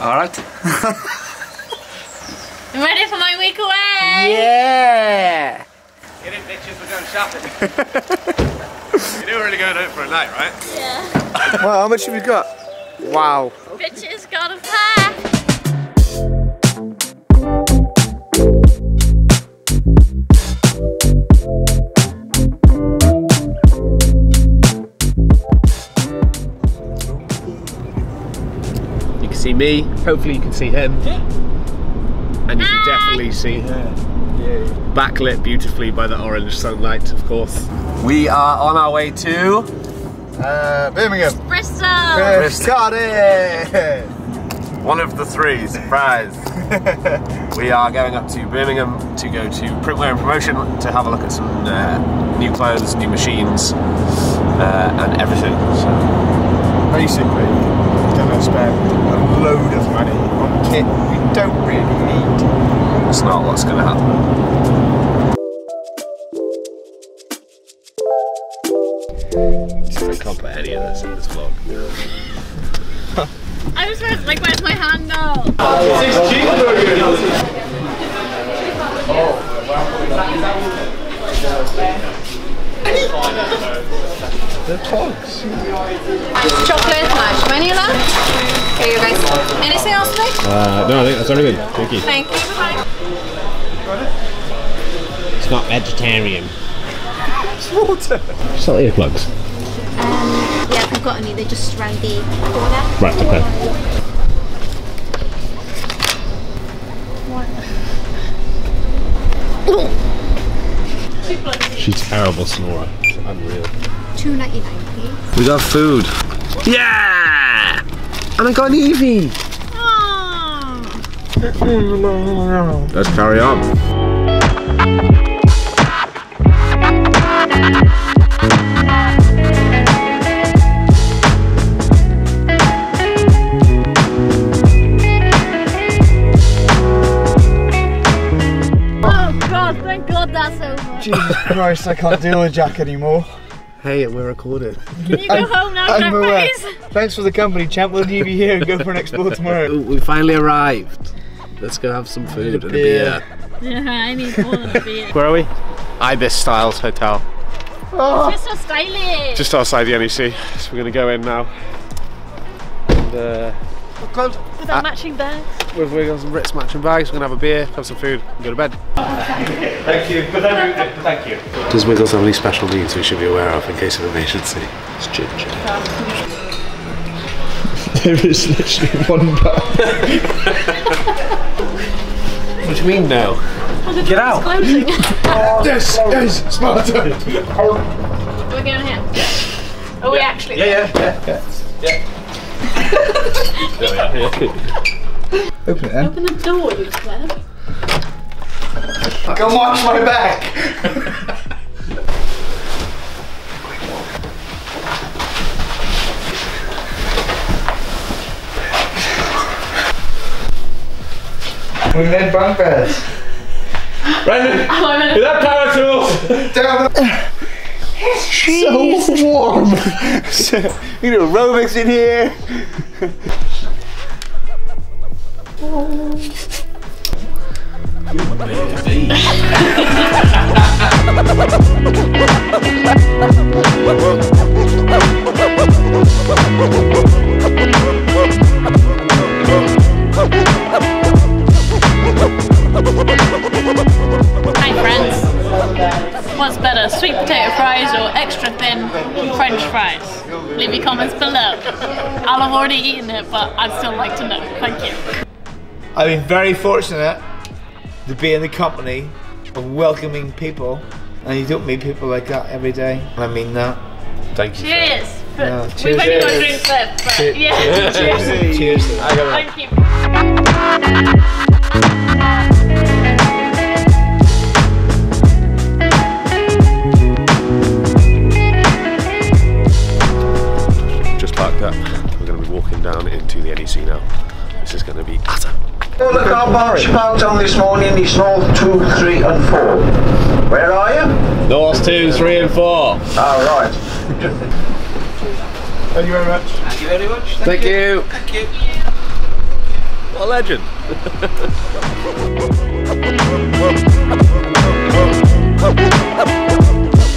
All right. I'm ready for my week away. Yeah. Get in, bitches, we're going shopping. you knew we were really going out for a night, right? Yeah. Well, how much have you got? Wow. Bitches got a pack. See me. Hopefully, you can see him. And you can definitely see her. Backlit beautifully by the orange sunlight, of course. We are on our way to. Uh, Birmingham. Bristol. Scotty. One of the three, surprise. we are going up to Birmingham to go to Printwear and Promotion to have a look at some uh, new clothes, new machines, uh, and everything. So, Basically, gonna spend a load of money on kit we don't really need. it's not what's going to happen. I can't put any of this in this vlog. I was supposed like, where's my handle? They're clogs. Chocolate, marshmallow, vanilla. Here you guys. Anything else today? Uh, no, I think that's everything. Thank you. Thank you. Bye. It's not vegetarian. it's Water. Sell earplugs. Um, yeah, I've got any. They're just around the corner. Right, okay. She's terrible snorer. It's unreal. Two ninety nine, please. We got food. Yeah! And I got an Eevee. Let's carry on. Oh god, thank god that's over. Jesus Christ, I can't deal with Jack anymore. Hey, we're recorded. Can you go home now, I'm aware. Thanks for the company, champ. We'll leave you here and go for an explore tomorrow. We finally arrived. Let's go have some food and a beer. Yeah, I need more than a beer. Where are we? Ibis Styles Hotel. We're so stylish. Just outside the NEC. So we're going to go in now. And, uh, With our ah. matching bags. we've, we've got some Ritz matching bags. We're going to have a beer, have some food, and go to bed. Thank you. Uh, thank you. Does Wiggles have any special needs we should be aware of in case of emergency? It's chit There is literally one button. What do you mean no? Get out. Closing. Yes, yes, Sparta. Do we go in here? Oh, we actually. Yeah, Yeah, yeah, yeah. Open it then. Open the door, you pleb. Come watch my back. We made bunk beds. Brendan, Oh, I'm in is that power tools? Down the- so warm. You know, aerobics in here. Hi, friends. What's better, sweet potato fries or extra thin French fries? Leave your comments below. I'll have already eaten it, but I'd still like to know. Thank you. I've been very fortunate to be in the company of welcoming people, and you don't meet people like that every day. I mean that. Thank you. Cheers. But No, We've cheers. only got drinks left, but yeah. Cheers. Cheers. Thank you. Down into the NEC now. This is going to be utter. All the car parks parked on this morning is North 2, 3 and 4. Where are you? North 2, 3 and 4. Oh, right. Thank you very much. Thank you very much. Thank you. Thank you. What a legend.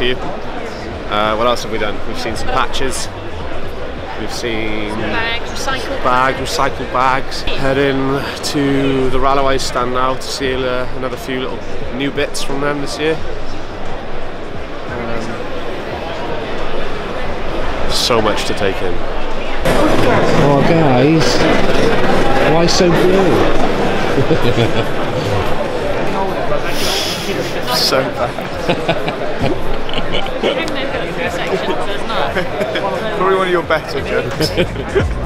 to you. Uh, what else have we done? We've seen some patches. We've seen Bag, recycled. bag, recycled bags. Heading to the Ralawise stand now to see uh, another few little new bits from them this year. Um, so much to take in. Oh guys, why so blue? So bad. I think they've got three sections, so it's. Probably one of your better jokes.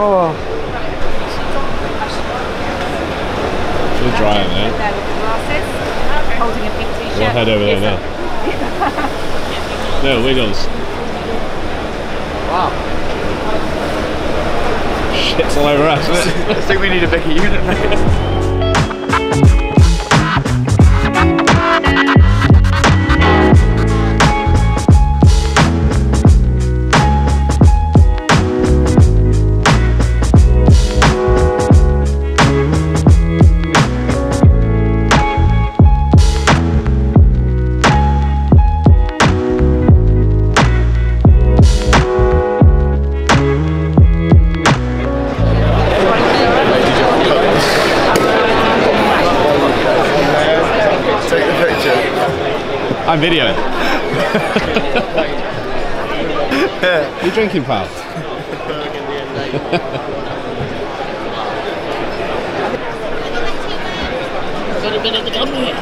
oh. We're drying now. There with the glasses, holding a pink t-shirt. We'll head over there now. No, Wiggles. Wow. Shit's all over us, isn't it? I think we need a bigger unit, mate. Drinking, pal? Eh? Got a bit of the bubbly.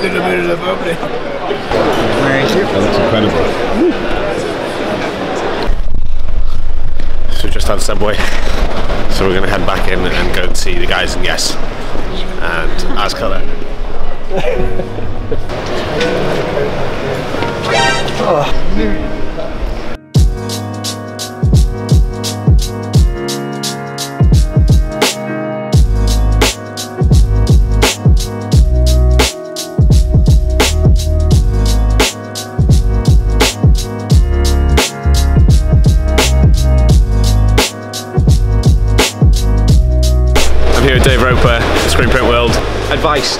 Little bit of the bubbly. That looks incredible. So we just had Subway. So we're going to head back in and go and see the guys and Yes. And as colour. I'm oh.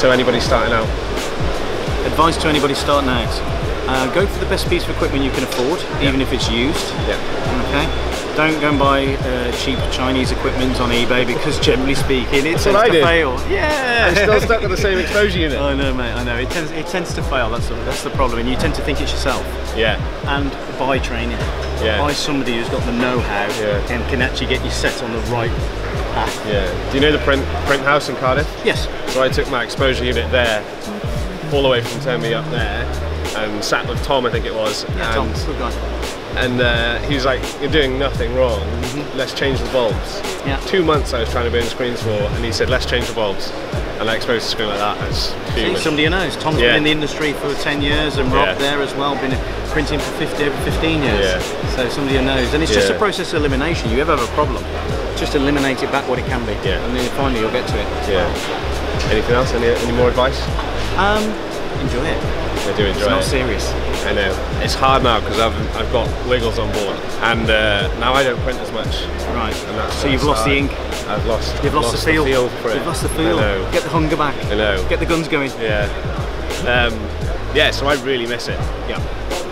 To anybody starting out. Advice to anybody starting out. Uh, go for the best piece of equipment you can afford, even if it's used. Yeah. Okay. Don't go and buy uh, cheap Chinese equipment on eBay because generally speaking, it tends I to fail. Yeah. I'm still stuck with the same exposure unit. I know, mate. I know. It tends it tends to fail. That's the, that's the problem, and you tend to think it's yourself. Yeah. and buy training. Yeah. Buy somebody who's got the know-how Yeah. and can actually get you set on the right. Yeah. Do you know the print print house in Cardiff? Yes. So I took my exposure unit there, all the way from Tenby up there, and sat with Tom, I think it was. Yeah, and, Tom, good guy. And uh, he was like, "You're doing nothing wrong. Let's change the bulbs." Yeah. Two months I was trying to burn screens for, and he said, "Let's change the bulbs." And I exposed a screen like that. Human. somebody who knows. Tom's Yeah. been in the industry for 10 years and Rob Yeah. there as well, been printing for 50 over 15 years. Yeah. So somebody who knows. And it's just a process of elimination. You ever have a problem, just eliminate it back what it can be. Yeah. And then finally you'll get to it. Yeah. Anything else? Any, any more advice? Um, enjoy it. I do enjoy It's not it. serious. I know. It's hard now because I've, I've got Wiggles on board, and uh, now I don't print as much. Right. And that's So you've lost the ink. I've lost. You've I've lost, the feel. for it. You've lost the feel. Get the hunger back. I know. Get the guns going. Yeah. Um, yeah. So I really miss it. Yeah.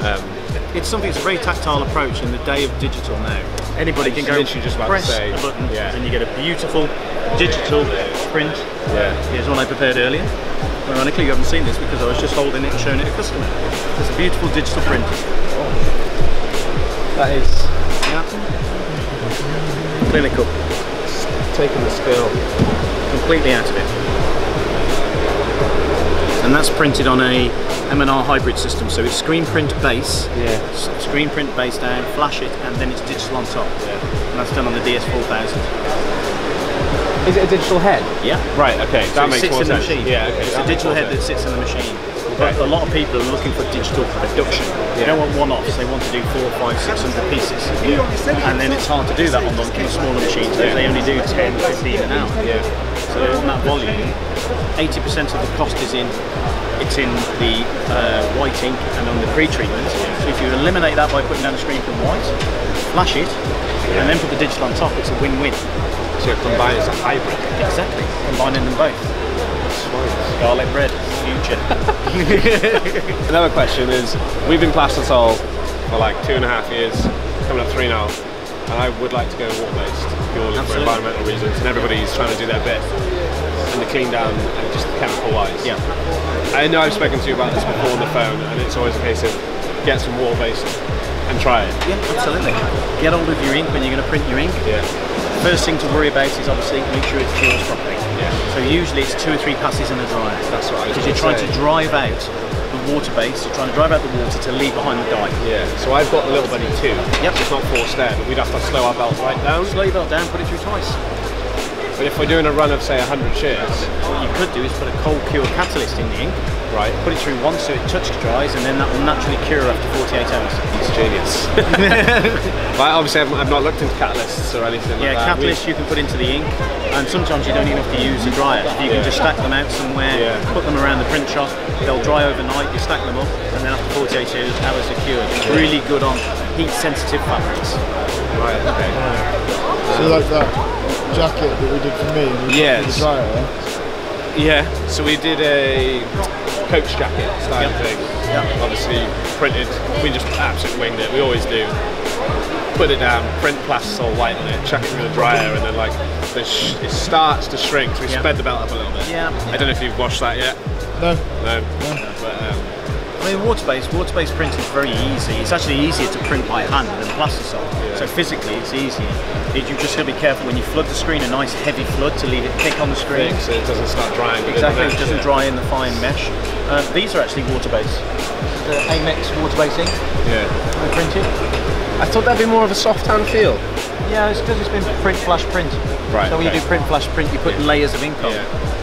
Um, It's something. It's a very tactile approach in the day of digital now. Anybody can go literally just about press say, a button yeah. and you get a beautiful digital print. yeah. Here's one I prepared earlier. Ironically, you haven't seen this because I was just holding it and showing it to a customer. It's a beautiful digital print. That is Yeah. Clinical. taking the skill. Completely out of it. And that's printed on a M&R hybrid system, so it's screen print base, Yeah. screen print base down, flash it, and then it's digital on top. And that's done on the DS4000. Is it a digital head? Yeah. Right. Okay. So that it makes sits more in the machine. Yeah. Okay. It's that a digital more head that sits in the machine. But a lot of people are looking for digital production. They don't want one-offs. They want to do four, five, six hundred pieces. And then it's hard to do that on the smaller machines. They they only do 10, 15 an hour. Yeah. So on that volume, 80% of the cost is in it's in the uh, white ink and on the pre-treatment. So if you eliminate that by putting down the screen from white, flash it, and then put the digital on top, it's a win-win. So you're combining it's a hybrid. Exactly. Combining them both. Garlic bread, future. Another question is, we've been plastered Plastisol for like two and a half years, coming up three now, and I would like to go water-based purely for environmental reasons, and everybody's trying to do their bit and the clean down and just chemical-wise. Yeah. I know I've spoken to you about this before on the phone, and it's always a case of get some water-based and try it. Yeah, absolutely. Get hold of your ink when you're going to print your ink. Yeah. First thing to worry about is obviously make sure it cures properly. Yeah. So usually it's two or three passes in a dryer. That's was Because you're trying to drive out the water base, you're trying to drive out the water to leave behind the dye. Yeah. So I've got the little buddy too. Yep. It's not forced there, but we'd have to slow our belt right down. Slow your belt down, put it through twice. But if we're doing a run of say 100 shares, What you could do is put a cold cure catalyst in the ink, right? put it through once so it touch dries, and then that will naturally cure after 48 hours. It's genius. but obviously, I've, I've not looked into catalysts or anything Yeah, like that. catalyst you can put into the ink, and sometimes you don't even have to use a dryer. You Yeah. can just stack them out somewhere, Yeah. put them around the print shop, they'll dry overnight, you stack them up, and then after 48 hours hours they're cured. It's really good on heat-sensitive fabrics. Right, okay. So like that jacket that we did for me, and we Yes. the dryer. Yeah, so we did a coach jacket style Yep. thing. Yep. Obviously, printed, we just absolutely winged it, we always do. Put it down, print plastisol white on it, chuck it through the dryer, and then like the sh- it starts to shrink. So we Yeah. sped the belt up a little bit. Yeah. I don't know if you've washed that yet. No. No. But um, I mean, water-based, water-based printing is very easy. It's actually easier to print by hand than plastisol. So physically, it's easier. You you just got to be careful when you flood the screen, a nice heavy flood to leave it thick on the screen. thick, so it doesn't start drying. within the Exactly, mesh, it doesn't yeah. dry in the fine mesh. Uh, these are actually water-based. The Amex water-based ink Yeah. I printed. I thought that'd be more of a soft hand feel. Yeah, it's because it's been print flash print. Right, So when okay. you do print flash print, you put layers of ink on.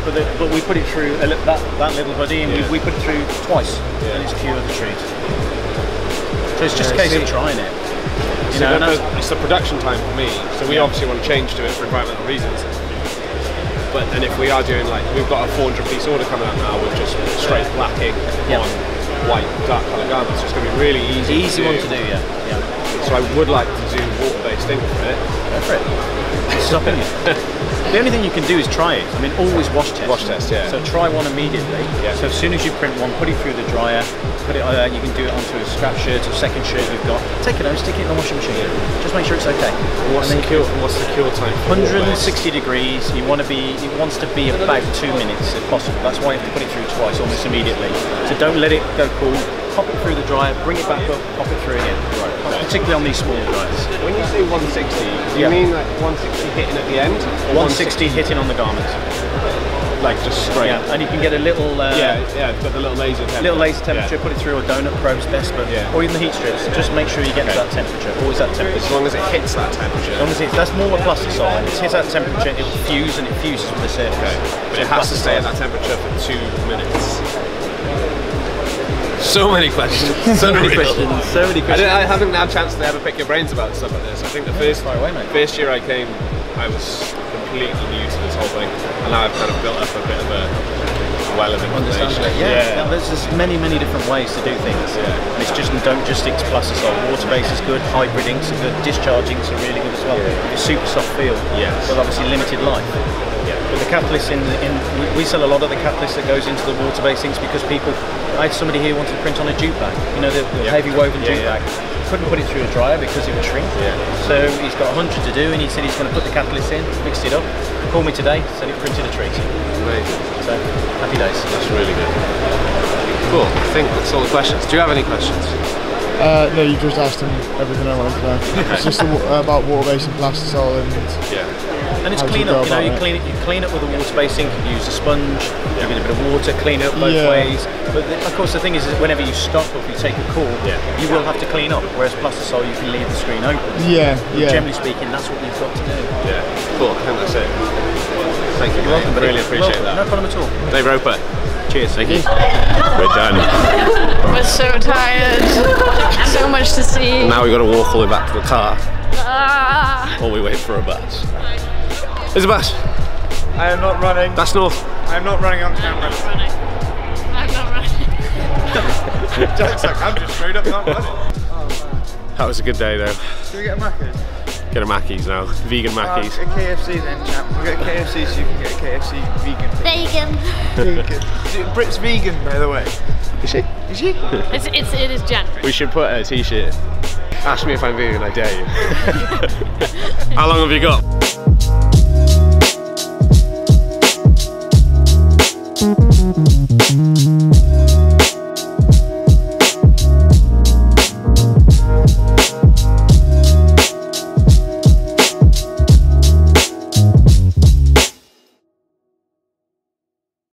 But, the, but we put it through that, that little buddy, and Yeah. we, we put it through twice, Yeah. and it's cured the treat. So it's just Yeah, a case see- of trying it. You So know, and the- the- it's the production time for me. So we obviously want to change to it for environmental reasons. But and if we are doing like we've got a 400 piece order coming up now with just straight black ink on white dark colour garments, it's going to be really easy. easy one to do, yeah. yeah. So I would like to do water-based ink for it. Go for it. Stopping you. The only thing you can do is try it. I mean, always wash test. Wash test, yeah. So try one immediately. Yeah. So as soon as you print one, put it through the dryer, put it. Uh, you can do it onto a scrap shirt or second shirt you've got. Take it out, stick it in the washing machine. Just make sure it's okay. What's the cure? What's the cure time? 160 degrees. You want to be. It wants to be about two minutes if possible. That's why you have to put it through twice, almost immediately. So don't let it go cool. Pop it through the dryer, bring it back up, pop it through again. Right. Particularly on these smaller dryers. When you say 160, do you Yeah. mean like 160 hitting at the end? Or 160 hitting on the garment. Like just straight? Yeah, and you can get a little. Uh, yeah, yeah, got the little laser temperature. Little laser temperature, Yeah. put it through a donut probe's best, but Yeah. or even the heat strips. Just make sure you get to that temperature. Always that temperature. As long as it hits that temperature. As long as it's that's more with plastisol. When it hits that temperature, it will fuse and it fuses with the surface. Okay. But it has to stay at that temperature for two minutes. So many questions. So many questions. So many questions. didn't, I haven't had a chance to ever pick your brains about stuff like this. I think the first away, mate. first year I came, I was completely new to this whole thing, and now I've kind of built up a bit of a well of information. it. Yeah. Now, there's just many, many different ways to do things. Yeah. And it's just don't just stick to plastisol. Water base is good. Hybrid inks are good. Discharge inks are really good as well. Yeah. It's super soft feel. Yes. But obviously limited life. Yeah. But the catalyst in, in we, sell a lot of the catalyst that goes into the water based inks because people. I had somebody here who wanted to print on a jute bag. You know the, the Yeah. heavy woven Yeah, jute yeah. bag. Couldn't put it through a dryer because it would shrink. Yeah. So he's got a hundred to do, and he said he's going to put the catalyst in, mixed it up. Called me today, said it printed a treat. Amazing. So happy days. That's really good. Cool. I think that's all the questions. Do you have any questions? Uh, no, you just asked him everything I wanted to know. It's just about water-based and plastisol and Yeah. And it's How do you clean up. go You know, you clean it. You clean up with a water based ink. You use a sponge. You give it a bit of water. Clean it up both Yeah. ways. But the, of course, the thing is, is whenever you stop or if you take a call, Yeah. you will have to clean up. Whereas plastisol, you can leave the screen open. yeah, yeah. Generally speaking, that's what you've got to do. Yeah. Cool. I think that's it. Thank you. You're welcome. mate. buddy. Really appreciate Welcome. No problem at all. Dave Roper. Cheers. Thank you. We're done. We're so tired. so much to see. Now we've got to walk all the way back to the car Ah. while we wait for a bus. There's a bus. I am not running. That's north. I am not running on camera. running. I'm not running. Jack's like, I'm just straight up not running. That was a good day though. Should we get a Macca's? Get a Mackey's now. Vegan Uh, Mackey's. a KFC then, chap. We'll get a KFC so you can get a KFC vegan. Bacon. vegan. Brit's vegan, by the way. Is she? Is she? It's, it's, it is January. We should put a t-shirt. Ask me if I'm vegan, I dare you. How long have you got?